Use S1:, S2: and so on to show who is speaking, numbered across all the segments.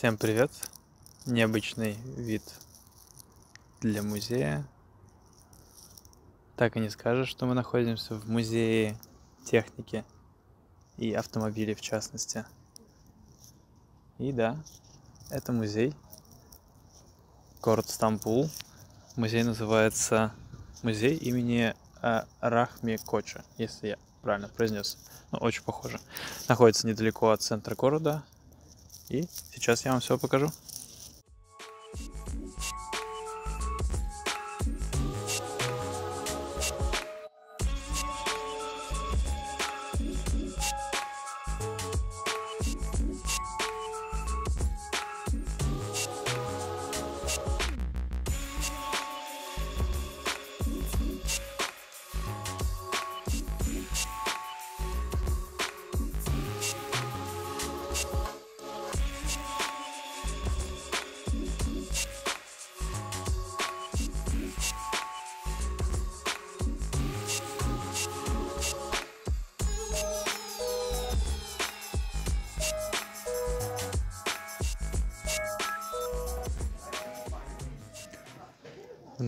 S1: Всем привет! Необычный вид для музея. Так и не скажешь, что мы находимся в музее техники и автомобилей в частности. И да, это музей. Город Стамбул. Музей называется Музей имени а, Рахми Коча, если я правильно произнес. Ну, очень похоже. Находится недалеко от центра города, и сейчас я вам все покажу.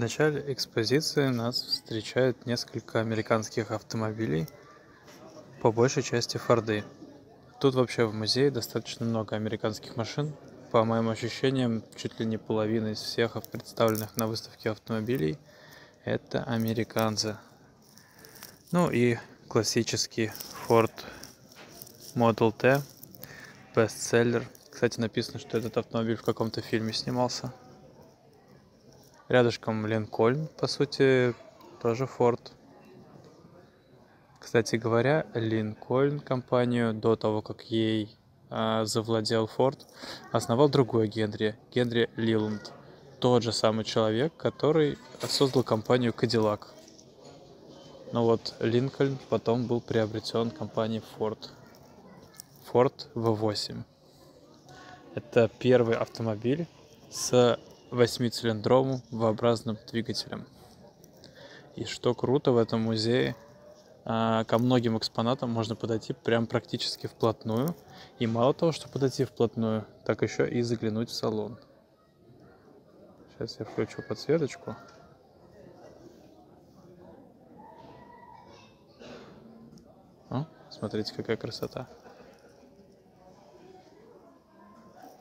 S1: Начале экспозиции нас встречают несколько американских автомобилей, по большей части Форды. Тут вообще в музее достаточно много американских машин. По моим ощущениям, чуть ли не половина из всех представленных на выставке автомобилей – это американцы. Ну и классический Ford Model T, бестселлер. Кстати, написано, что этот автомобиль в каком-то фильме снимался. Рядышком Линкольн, по сути, тоже Форд. Кстати говоря, Линкольн компанию до того, как ей э, завладел Форд, основал другой Генри, Генри Лиланд. Тот же самый человек, который создал компанию Cadillac. Но вот Линкольн потом был приобретен компанией Ford. Ford V8. Это первый автомобиль с восьмицилиндровым V-образным двигателем. И что круто в этом музее, а, ко многим экспонатам можно подойти прям практически вплотную. И мало того, что подойти вплотную, так еще и заглянуть в салон. Сейчас я включу подсветочку. О, смотрите, какая красота.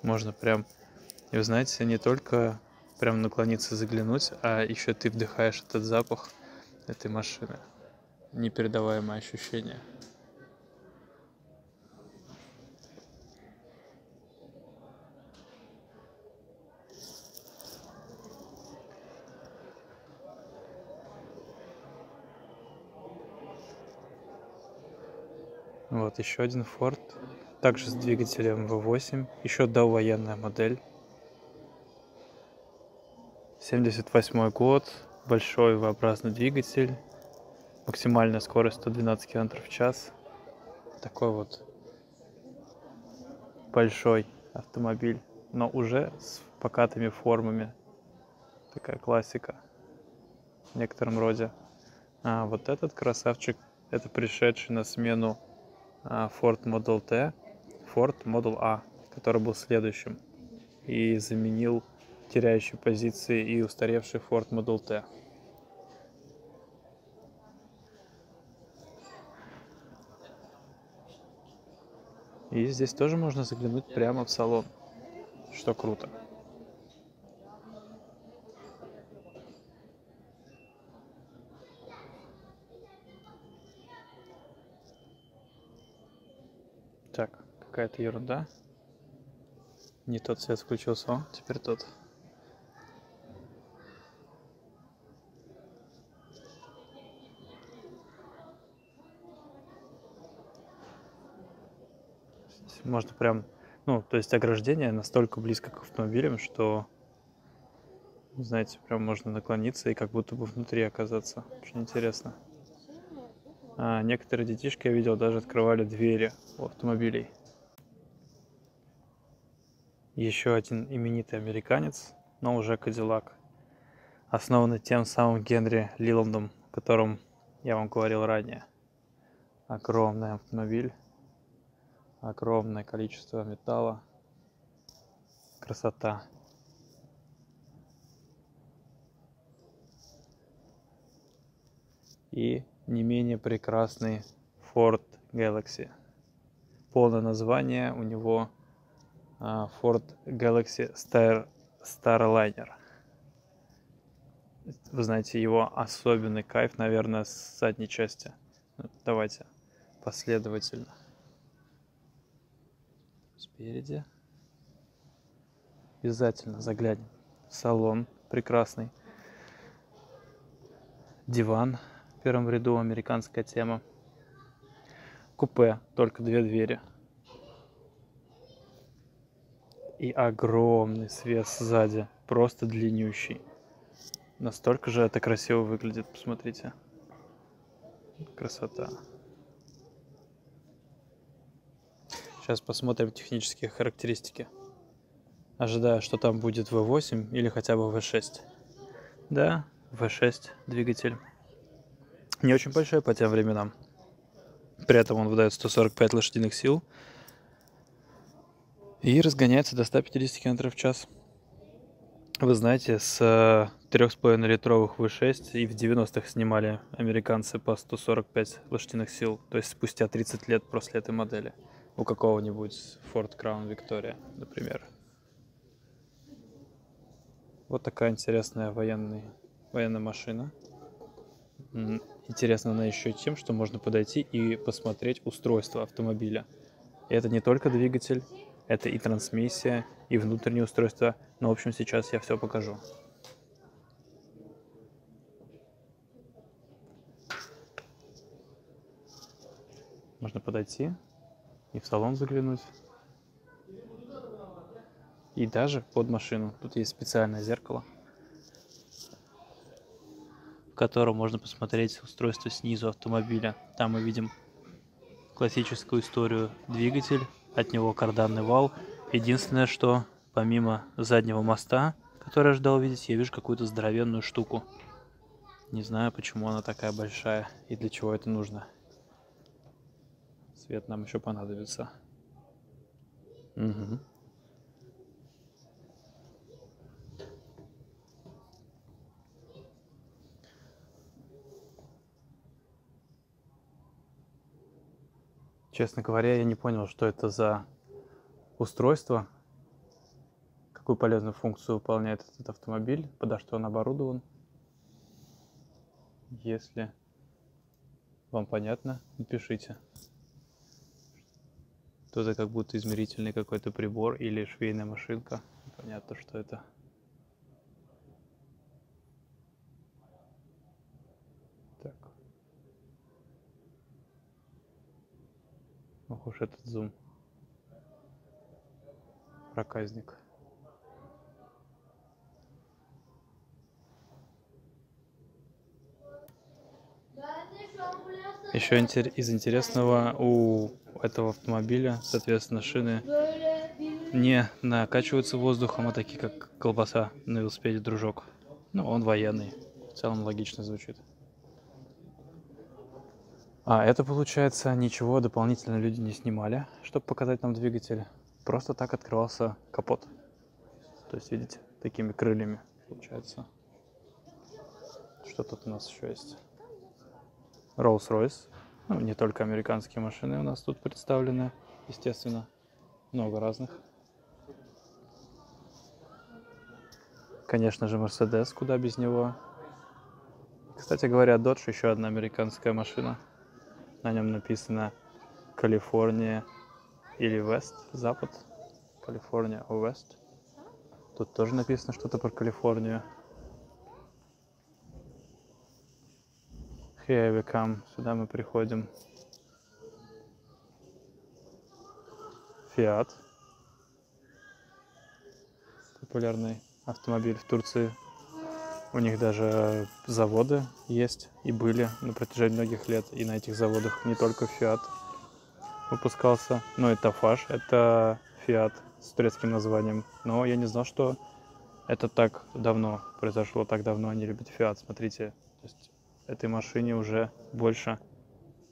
S1: Можно прям и вы знаете, не только прям наклониться, заглянуть, а еще ты вдыхаешь этот запах этой машины. Непередаваемое ощущение. Вот еще один Ford, также с двигателем V8, еще довоенная модель. 78 год, большой V-образный двигатель, максимальная скорость 112 км в час. Такой вот большой автомобиль, но уже с покатыми формами. Такая классика в некотором роде. А вот этот красавчик, это пришедший на смену а, Ford Model T, Ford Model A, который был следующим и заменил теряющий позиции и устаревший Ford Model T. И здесь тоже можно заглянуть прямо в салон, что круто. Так, какая-то ерунда. Не тот цвет включился, о, теперь тот. Можно прям, ну, то есть ограждение настолько близко к автомобилям, что, знаете, прям можно наклониться и как будто бы внутри оказаться. Очень интересно. А некоторые детишки, я видел, даже открывали двери у автомобилей. Еще один именитый американец, но уже Кадиллак, основанный тем самым Генри Лиландом, о котором я вам говорил ранее. Огромный автомобиль огромное количество металла. Красота. И не менее прекрасный Ford Galaxy. Полное название у него а, Ford Galaxy Star, Starliner. Вы знаете, его особенный кайф, наверное, с задней части. Ну, давайте последовательно. Спереди. Обязательно заглянем. Салон прекрасный. Диван в первом ряду, американская тема. Купе, только две двери. И огромный свет сзади, просто длиннющий. Настолько же это красиво выглядит, посмотрите. Красота. Сейчас посмотрим технические характеристики. Ожидаю, что там будет V8 или хотя бы V6. Да, V6 двигатель. Не очень большой по тем временам. При этом он выдает 145 лошадиных сил. И разгоняется до 150 км в час. Вы знаете, с 3,5 литровых V6 и в 90-х снимали американцы по 145 лошадиных сил. То есть спустя 30 лет после этой модели. У какого-нибудь Ford Crown Victoria, например. Вот такая интересная военная, военная машина. Интересна она еще тем, что можно подойти и посмотреть устройство автомобиля. И это не только двигатель, это и трансмиссия, и внутреннее устройство. Но, в общем, сейчас я все покажу. Можно подойти и в салон заглянуть. И даже под машину. Тут есть специальное зеркало, в котором можно посмотреть устройство снизу автомобиля. Там мы видим классическую историю двигатель, от него карданный вал. Единственное, что помимо заднего моста, который я ждал увидеть, я вижу какую-то здоровенную штуку. Не знаю, почему она такая большая и для чего это нужно. Свет нам еще понадобится. Угу. Честно говоря, я не понял, что это за устройство, какую полезную функцию выполняет этот автомобиль, подо что он оборудован. Если вам понятно, напишите. То это как будто измерительный какой-то прибор или швейная машинка. Понятно, что это. Ох уж этот зум. Проказник. Еще из интересного у этого автомобиля, соответственно, шины не накачиваются воздухом, а такие как колбаса на велосипеде дружок. Ну, он военный. В целом логично звучит. А это получается ничего дополнительно люди не снимали, чтобы показать нам двигатель. Просто так открывался капот. То есть, видите, такими крыльями получается. Что тут у нас еще есть? Rolls-Royce. Ну, не только американские машины у нас тут представлены, естественно. Много разных. Конечно же, Mercedes, куда без него. Кстати говоря, Dodge еще одна американская машина. На нем написано Калифорния или Вест, Запад. Калифорния, Вест. Тут тоже написано что-то про Калифорнию. Come. Сюда мы приходим. Fiat. Популярный автомобиль в Турции. У них даже заводы есть и были на протяжении многих лет. И на этих заводах не только Fiat выпускался, но и Тафаш. Это Fiat с турецким названием. Но я не знал, что это так давно произошло, так давно они любят Fiat. Смотрите, то есть этой машине уже больше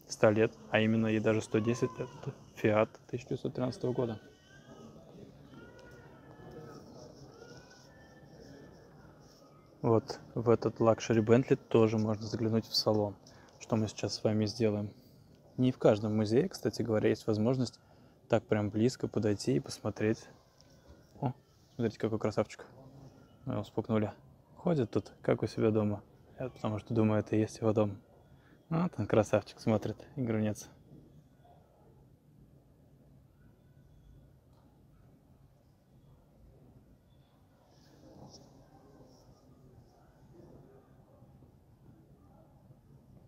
S1: 100 лет, а именно ей даже 110 лет. Это Fiat 1913 года. Вот в этот luxury Bentley тоже можно заглянуть в салон, что мы сейчас с вами сделаем. Не в каждом музее, кстати говоря, есть возможность так прям близко подойти и посмотреть. О, смотрите, какой красавчик. Мы его спукнули. Ходит тут, как у себя дома. Потому что думаю, это и есть его дом. Вот он, красавчик, смотрит, игрунец.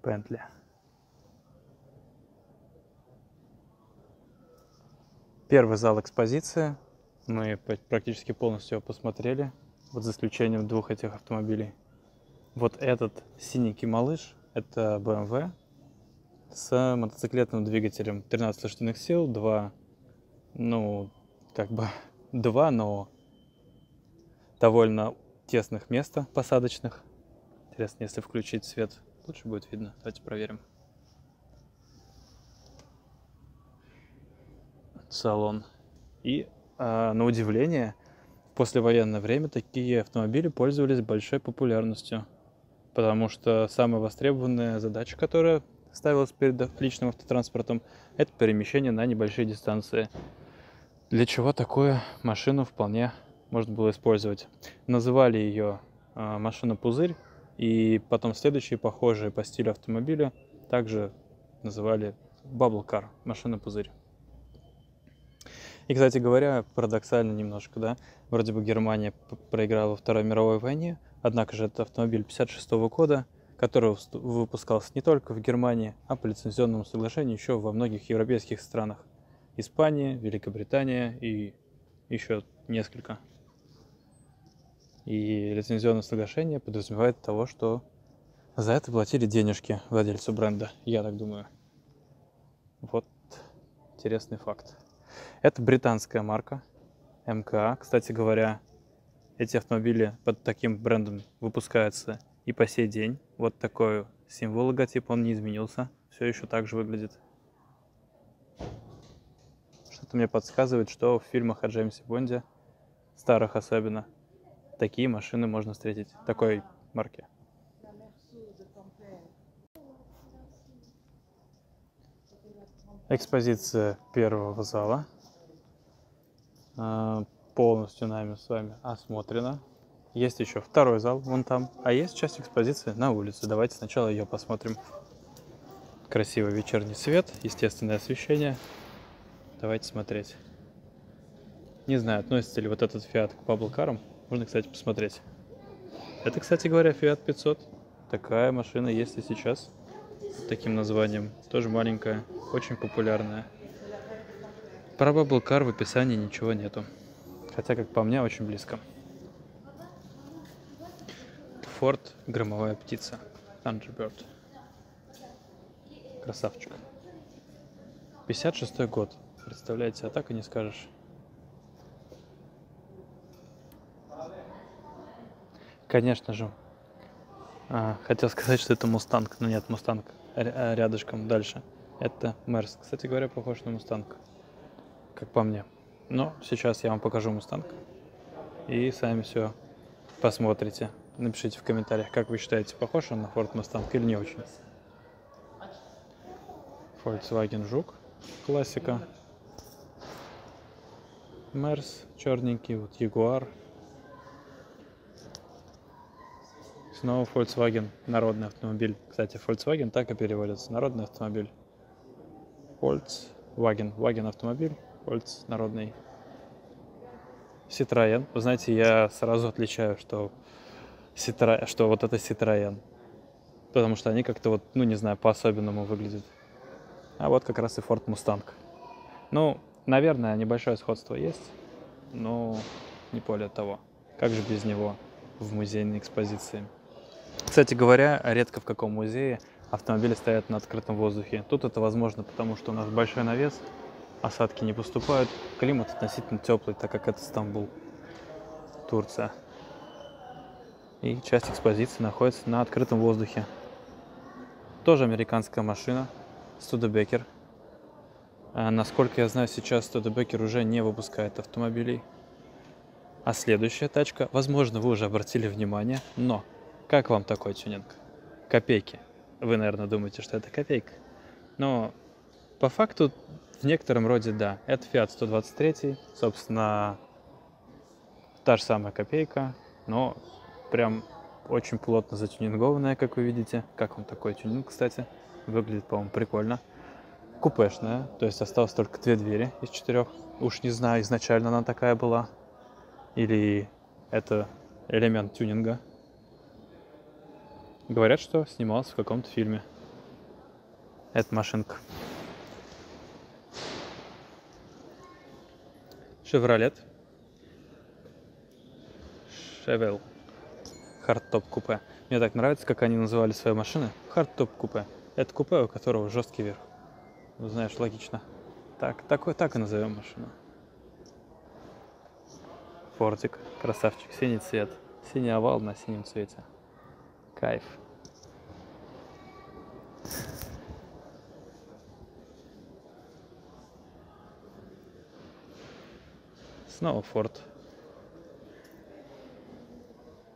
S1: Бентли. Первый зал экспозиции. Мы практически полностью его посмотрели, вот за исключением двух этих автомобилей. Вот этот синенький малыш, это BMW с мотоциклетным двигателем 13 лошадиных сил, 2, ну, как бы 2, но довольно тесных места посадочных. Интересно, если включить свет Лучше будет видно. Давайте проверим. Салон. И э, на удивление, в послевоенное время такие автомобили пользовались большой популярностью. Потому что самая востребованная задача, которая ставилась перед личным автотранспортом, это перемещение на небольшие дистанции. Для чего такую машину вполне можно было использовать. Называли ее э, машина-пузырь и потом следующие похожие по стилю автомобиля также называли Bubble Car, машина-пузырь. И, кстати говоря, парадоксально немножко, да, вроде бы Германия проиграла во Второй мировой войне, однако же это автомобиль 56 года, который выпускался не только в Германии, а по лицензионному соглашению еще во многих европейских странах. Испания, Великобритания и еще несколько. И лицензионное соглашение подразумевает того, что за это платили денежки владельцу бренда, я так думаю. Вот интересный факт. Это британская марка МКА. Кстати говоря, эти автомобили под таким брендом выпускаются и по сей день. Вот такой символ логотип, он не изменился. Все еще так же выглядит. Что-то мне подсказывает, что в фильмах о Джеймсе Бонде, старых особенно, такие машины можно встретить, такой марки. Экспозиция первого зала а, полностью нами с вами осмотрена. Есть еще второй зал, вон там. А есть часть экспозиции на улице. Давайте сначала ее посмотрим. Красивый вечерний свет, естественное освещение. Давайте смотреть. Не знаю, относится ли вот этот Fiat к баблкарам. Можно, кстати, посмотреть. Это, кстати говоря, Fiat 500. Такая машина есть и сейчас. С таким названием. Тоже маленькая, очень популярная. Про Bubble в описании ничего нету. Хотя, как по мне, очень близко. Ford громовая птица. Thunderbird. Красавчик. 56 год. Представляете, а так и не скажешь. Конечно же. А, хотел сказать, что это Мустанг, но нет, Мустанг а, рядышком дальше. Это Мерс. Кстати говоря, похож на Мустанг, как по мне. Но сейчас я вам покажу Мустанг. И сами все посмотрите. Напишите в комментариях, как вы считаете, похож он на Ford Mustang или не очень. Volkswagen Жук, классика. Мерс черненький, вот Ягуар Снова Volkswagen, народный автомобиль. Кстати, Volkswagen так и переводится, народный автомобиль. Volkswagen, Wagen автомобиль, Volks народный. Citroën. Вы знаете, я сразу отличаю, что, Citroën, что вот это Citroën. Потому что они как-то вот, ну не знаю, по-особенному выглядят. А вот как раз и Ford Mustang. Ну, наверное, небольшое сходство есть, но не более того. Как же без него в музейной экспозиции? Кстати говоря, редко в каком музее автомобили стоят на открытом воздухе. Тут это возможно, потому что у нас большой навес, осадки не поступают, климат относительно теплый, так как это Стамбул, Турция. И часть экспозиции находится на открытом воздухе. Тоже американская машина, Студебекер. А, насколько я знаю, сейчас Студебекер уже не выпускает автомобилей. А следующая тачка, возможно, вы уже обратили внимание, но как вам такой тюнинг? Копейки. Вы, наверное, думаете, что это копейка. Но по факту в некотором роде да. Это Fiat 123, собственно, та же самая копейка, но прям очень плотно затюнингованная, как вы видите. Как вам такой тюнинг, кстати? Выглядит, по-моему, прикольно. Купешная, то есть осталось только две двери из четырех. Уж не знаю, изначально она такая была. Или это элемент тюнинга. Говорят, что снимался в каком-то фильме. Это машинка. Шевролет. Шевел. Хардтоп купе. Мне так нравится, как они называли свои машины. Хардтоп купе. Это купе, у которого жесткий верх. Ну, знаешь, логично. Так, такой, так и назовем машину. Фортик. Красавчик. Синий цвет. Синий овал на синем цвете. Кайф. Снова Форд.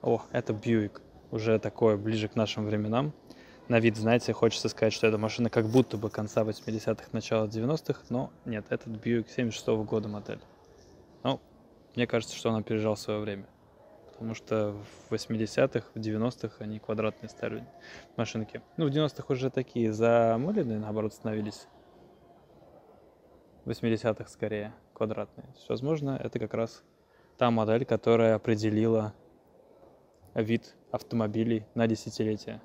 S1: О, это Бьюик. Уже такое ближе к нашим временам. На вид, знаете, хочется сказать, что эта машина как будто бы конца 80-х, начала 90-х, но нет, этот Бьюик 76 -го года модель. Ну, мне кажется, что он опережал свое время. Потому что в 80-х, в 90-х они квадратные стали машинки. Ну, в 90-х уже такие замыленные, наоборот, становились. В 80-х скорее квадратные. Возможно, это как раз та модель, которая определила вид автомобилей на десятилетие.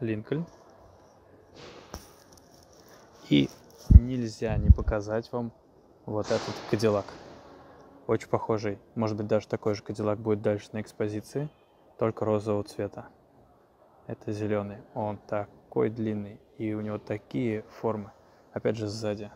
S1: Линкольн. И нельзя не показать вам вот этот Кадиллак. Очень похожий. Может быть, даже такой же Кадиллак будет дальше на экспозиции, только розового цвета. Это зеленый. Он такой длинный. И у него такие формы. Опять же, сзади.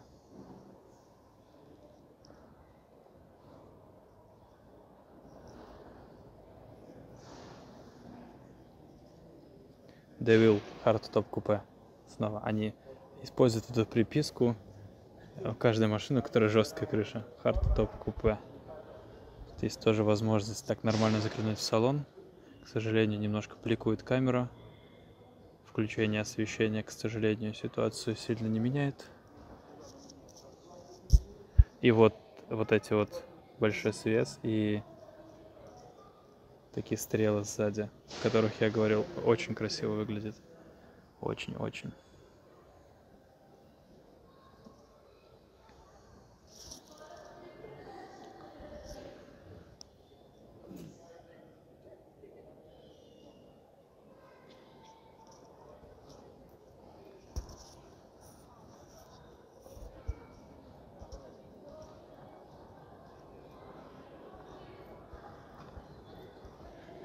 S1: Devil Hardtop купе. Снова они используют эту приписку в каждой машине, у которой жесткая крыша. Hardtop купе. Здесь тоже возможность так нормально заглянуть в салон. К сожалению, немножко бликует камера. Включение освещения, к сожалению, ситуацию сильно не меняет. И вот, вот эти вот большой свес и такие стрелы сзади, о которых я говорил, очень красиво выглядит. Очень-очень.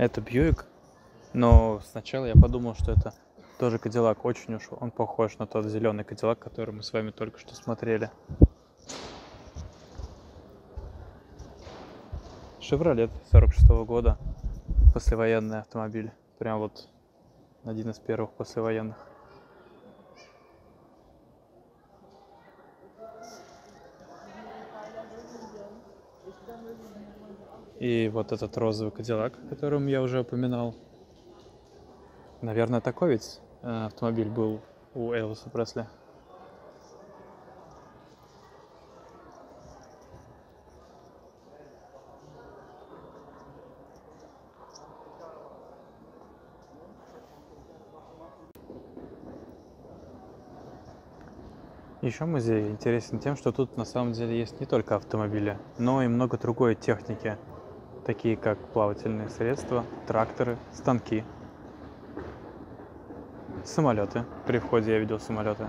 S1: Это Бьюик. Но сначала я подумал, что это тоже Кадиллак. Очень уж он похож на тот зеленый Кадиллак, который мы с вами только что смотрели. Шевролет 46 -го года. Послевоенный автомобиль. Прям вот один из первых послевоенных. И вот этот розовый кадиллак, о котором я уже упоминал. Наверное, такой ведь э, автомобиль был у Элвиса Пресли. Еще музей интересен тем, что тут на самом деле есть не только автомобили, но и много другой техники, такие как плавательные средства, тракторы, станки, самолеты. При входе я видел самолеты.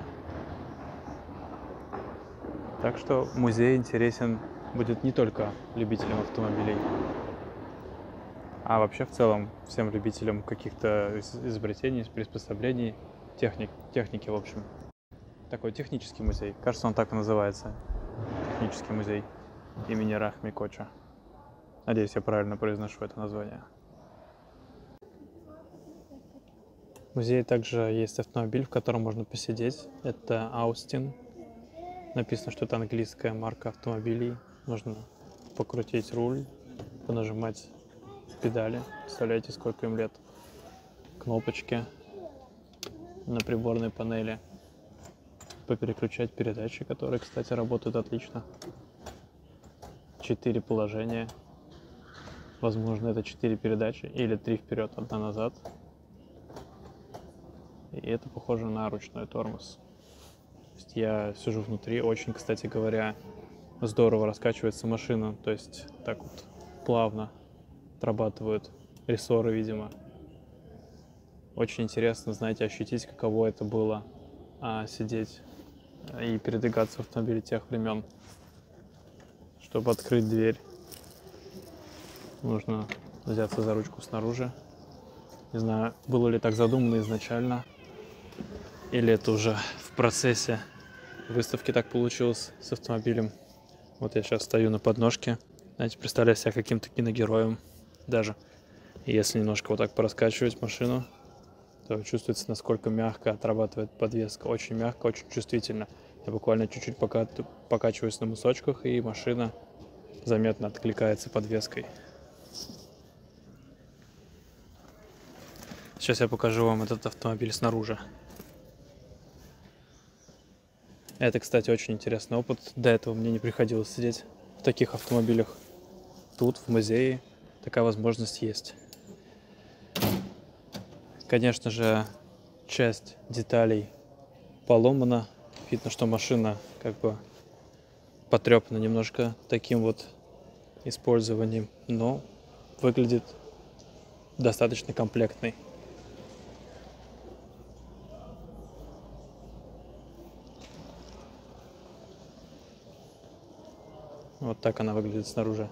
S1: Так что музей интересен будет не только любителям автомобилей, а вообще в целом всем любителям каких-то изобретений, приспособлений, техник, техники в общем. Такой технический музей. Кажется, он так и называется. Технический музей имени Рахми Коча. Надеюсь, я правильно произношу это название. В музее также есть автомобиль, в котором можно посидеть. Это Аустин. Написано, что это английская марка автомобилей. Можно покрутить руль, понажимать педали. Представляете, сколько им лет. Кнопочки на приборной панели. Попереключать передачи, которые, кстати, работают отлично. Четыре положения. Возможно, это четыре передачи или три вперед, одна назад. И это похоже на ручной тормоз. То есть я сижу внутри, очень, кстати говоря, здорово раскачивается машина. То есть так вот плавно отрабатывают рессоры, видимо. Очень интересно, знаете, ощутить, каково это было а, сидеть и передвигаться в автомобиле тех времен. Чтобы открыть дверь, нужно взяться за ручку снаружи. Не знаю, было ли так задумано изначально, или это уже в процессе выставки так получилось с автомобилем. Вот я сейчас стою на подножке. Знаете, представляю себя каким-то киногероем даже. Если немножко вот так пораскачивать машину, то чувствуется, насколько мягко отрабатывает подвеска. Очень мягко, очень чувствительно. Я буквально чуть-чуть пока покачиваюсь на мысочках, и машина заметно откликается подвеской. Сейчас я покажу вам этот автомобиль снаружи. Это, кстати, очень интересный опыт. До этого мне не приходилось сидеть в таких автомобилях. Тут, в музее, такая возможность есть. Конечно же, часть деталей поломана. Видно, что машина как бы потрепана немножко таким вот использованием, но выглядит достаточно комплектной. Вот так она выглядит снаружи.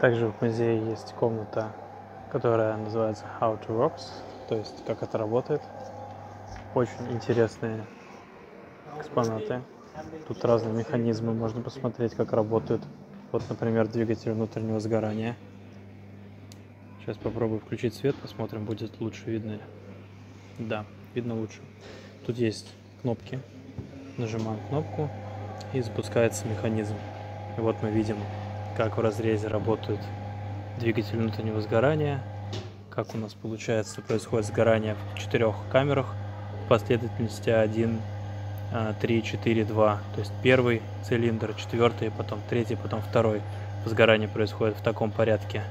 S1: Также в музее есть комната, которая называется How to Works, то есть как это работает. Очень интересные экспонаты. Тут разные механизмы, можно посмотреть, как работают. Вот, например, двигатель внутреннего сгорания. Сейчас попробую включить свет, посмотрим, будет лучше видно. Да, видно лучше. Тут есть кнопки. Нажимаем кнопку и запускается механизм. И вот мы видим, как в разрезе работают двигатель внутреннего сгорания, как у нас получается происходит сгорание в четырех камерах в последовательности 1, 3, 4, 2. То есть первый цилиндр, четвертый, потом третий, потом второй. Возгорание происходит в таком порядке.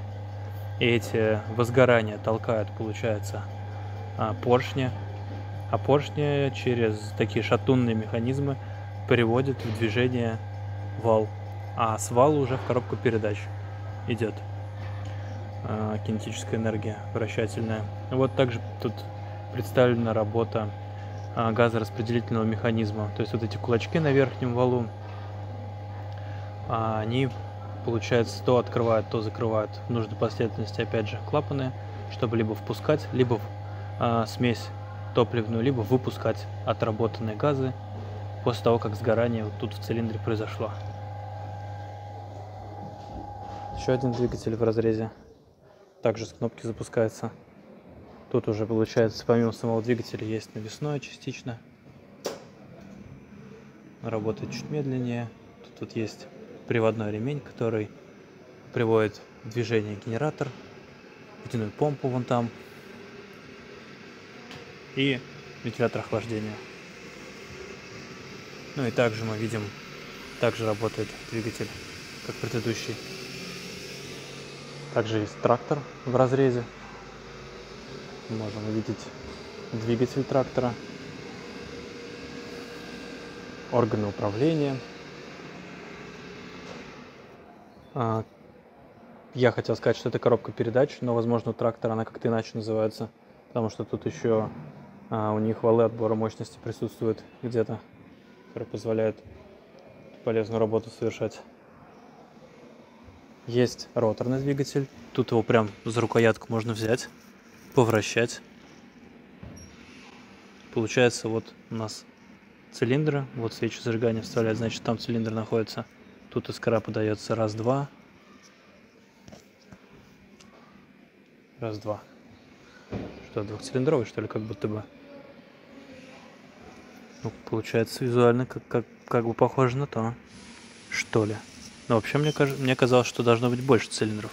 S1: И эти возгорания толкают, получается, а, поршни а поршни через такие шатунные механизмы приводят в движение вал, а с вала уже в коробку передач идет э, кинетическая энергия вращательная. Вот также тут представлена работа газораспределительного механизма. То есть вот эти кулачки на верхнем валу, э, они, получается, то открывают, то закрывают в нужной последовательности, опять же, клапаны, чтобы либо впускать, либо э, смесь топливную, либо выпускать отработанные газы после того, как сгорание вот тут в цилиндре произошло. Еще один двигатель в разрезе. Также с кнопки запускается. Тут уже получается помимо самого двигателя есть навесное частично. Работает чуть медленнее. Тут вот есть приводной ремень, который приводит в движение генератор. Водяную помпу вон там и вентилятор охлаждения. Ну и также мы видим, также работает двигатель, как предыдущий. Также есть трактор в разрезе. Можем увидеть двигатель трактора, органы управления. А, я хотел сказать, что это коробка передач, но, возможно, у трактора она как-то иначе называется, потому что тут еще а у них валы отбора мощности присутствуют где-то, которые позволяют полезную работу совершать. Есть роторный двигатель. Тут его прям за рукоятку можно взять, повращать. Получается вот у нас цилиндры. Вот свечи зажигания вставляют, значит там цилиндр находится. Тут искра подается раз-два. Раз-два. Что, двухцилиндровый, что ли, как будто бы? Ну, получается визуально как, как, как бы похоже на то, что ли. Но вообще мне, мне казалось, что должно быть больше цилиндров.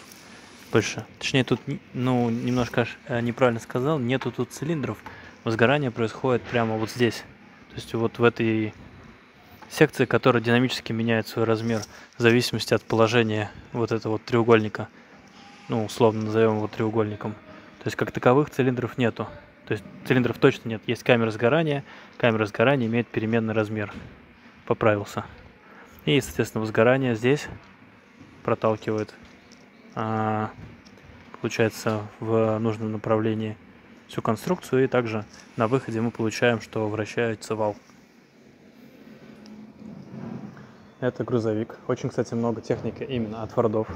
S1: Больше. Точнее, тут, ну, немножко э, неправильно сказал, нету тут цилиндров. Возгорание происходит прямо вот здесь. То есть вот в этой секции, которая динамически меняет свой размер в зависимости от положения вот этого вот треугольника. Ну, условно назовем его треугольником. То есть как таковых цилиндров нету. То есть цилиндров точно нет. Есть камера сгорания. Камера сгорания имеет переменный размер. Поправился. И, соответственно, возгорание здесь проталкивает, получается, в нужном направлении всю конструкцию. И также на выходе мы получаем, что вращается вал. Это грузовик. Очень, кстати, много техники именно от фордов.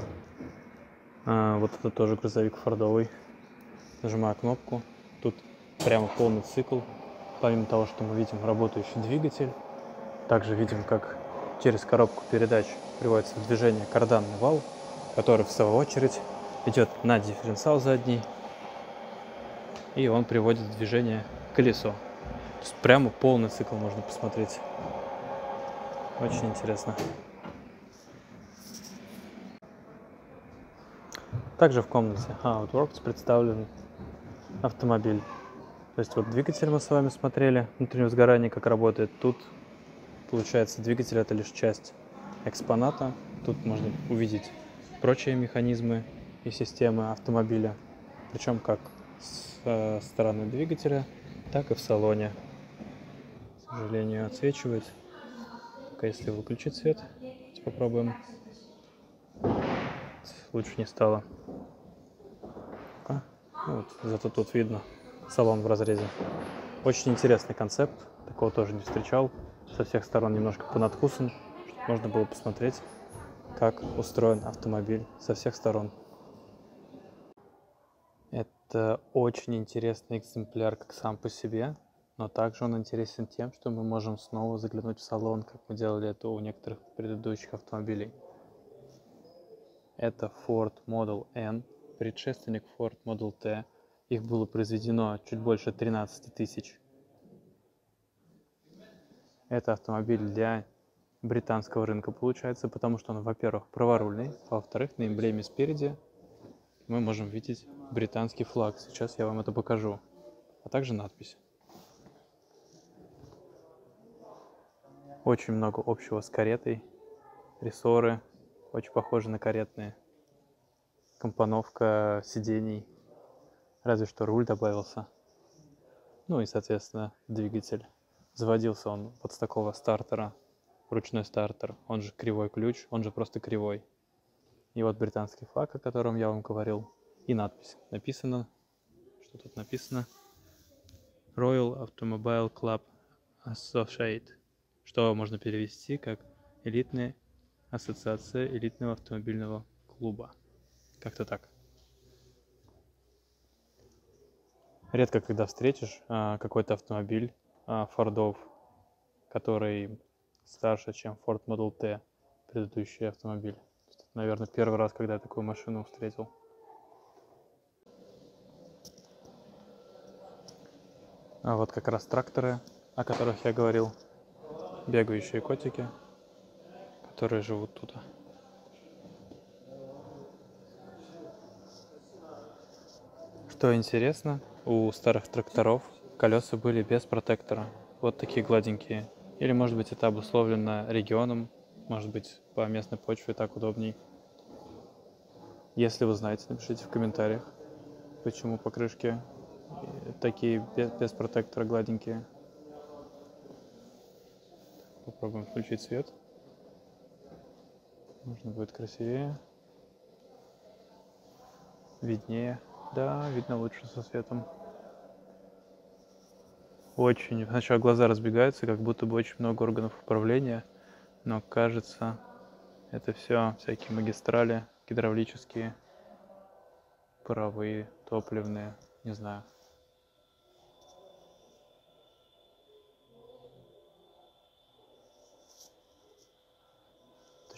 S1: А, вот это тоже грузовик фордовый. Нажимаю кнопку. Тут прямо полный цикл. Помимо того, что мы видим работающий двигатель, также видим, как через коробку передач приводится в движение карданный вал, который в свою очередь идет на дифференциал задний, и он приводит движение колесо. То есть прямо полный цикл можно посмотреть. Очень интересно. Также в комнате Outworks представлен автомобиль то есть вот двигатель мы с вами смотрели, внутреннее сгорание как работает. Тут получается двигатель это лишь часть экспоната. Тут можно увидеть прочие механизмы и системы автомобиля. Причем как с э, стороны двигателя, так и в салоне. К сожалению, отсвечивает. Только если выключить свет, попробуем. Лучше не стало. А, вот, зато тут видно салон в разрезе. Очень интересный концепт, такого тоже не встречал. Со всех сторон немножко понадкусан, чтобы можно было посмотреть, как устроен автомобиль со всех сторон. Это очень интересный экземпляр как сам по себе, но также он интересен тем, что мы можем снова заглянуть в салон, как мы делали это у некоторых предыдущих автомобилей. Это Ford Model N, предшественник Ford Model T, их было произведено чуть больше 13 тысяч. Это автомобиль для британского рынка получается, потому что он, во-первых, праворульный, во-вторых, на эмблеме спереди мы можем видеть британский флаг. Сейчас я вам это покажу. А также надпись. Очень много общего с каретой. Рессоры очень похожи на каретные. Компоновка сидений Разве что руль добавился. Ну и, соответственно, двигатель. Заводился он вот с такого стартера, ручной стартер, он же кривой ключ, он же просто кривой. И вот британский флаг, о котором я вам говорил, и надпись. Написано, что тут написано? Royal Automobile Club Associate, что можно перевести как элитная ассоциация элитного автомобильного клуба. Как-то так. редко когда встретишь а, какой-то автомобиль а, Фордов, который старше, чем Ford Model T, предыдущий автомобиль. Наверное, первый раз, когда я такую машину встретил. А вот как раз тракторы, о которых я говорил. Бегающие котики, которые живут тут. Что интересно, у старых тракторов колеса были без протектора, вот такие гладенькие. Или, может быть, это обусловлено регионом, может быть, по местной почве так удобней. Если вы знаете, напишите в комментариях, почему покрышки такие без, без протектора гладенькие. Попробуем включить свет. Можно будет красивее, виднее. Да, видно лучше со светом. Очень. Сначала глаза разбегаются, как будто бы очень много органов управления. Но кажется, это все всякие магистрали гидравлические, паровые, топливные, не знаю.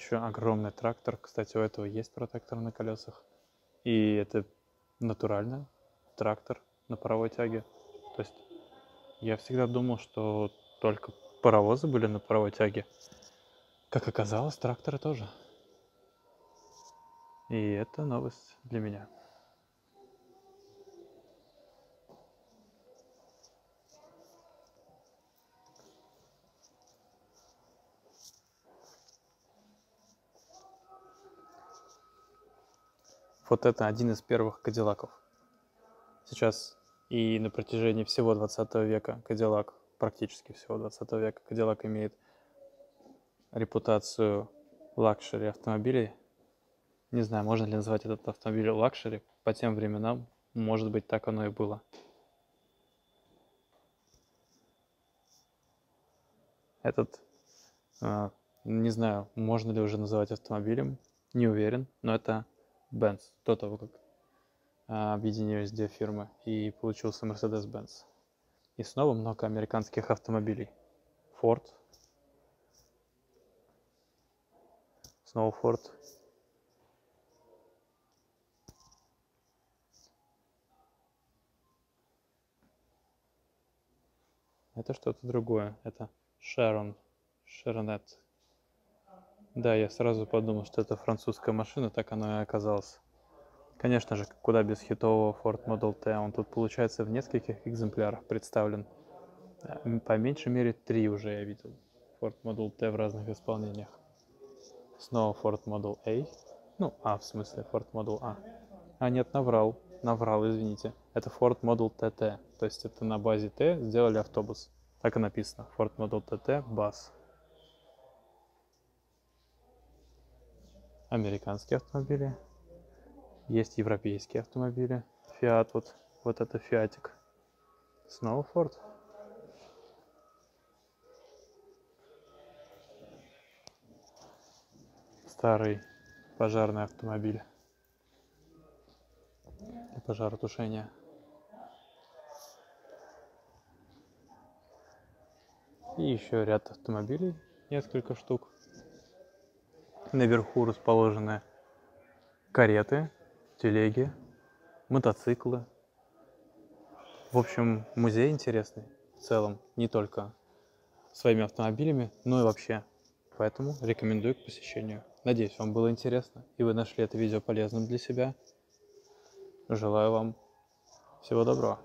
S1: еще огромный трактор. Кстати, у этого есть протектор на колесах. И это натурально трактор на паровой тяге. То есть я всегда думал, что только паровозы были на паровой тяге. Как оказалось, тракторы тоже. И это новость для меня. Вот это один из первых кадиллаков. Сейчас и на протяжении всего 20 века Кадиллак, практически всего 20 века Кадиллак имеет репутацию luxury автомобилей. Не знаю, можно ли назвать этот автомобиль luxury. По тем временам, может быть, так оно и было. Этот, э, не знаю, можно ли уже называть автомобилем, не уверен, но это Benz, до того, как а, объединились две фирмы и получился Mercedes-Benz. И снова много американских автомобилей. Ford. Снова Ford. Это что-то другое. Это Sharon. Sharonette. Да, я сразу подумал, что это французская машина, так оно и оказалось. Конечно же, куда без хитового Ford Model T. Он тут, получается, в нескольких экземплярах представлен. Э, по меньшей мере три уже я видел. Ford Model T в разных исполнениях. Снова Ford Model A. Ну, А в смысле, Ford Model A. А нет, наврал. Наврал, извините. Это Ford Model TT. То есть это на базе T сделали автобус. Так и написано. Ford Model TT Bus. американские автомобили, есть европейские автомобили. Fiat, вот, вот это Фиатик. Ford. Старый пожарный автомобиль для пожаротушения. И еще ряд автомобилей, несколько штук. Наверху расположены кареты, телеги, мотоциклы. В общем, музей интересный в целом, не только своими автомобилями, но и вообще. Поэтому рекомендую к посещению. Надеюсь, вам было интересно и вы нашли это видео полезным для себя. Желаю вам всего доброго.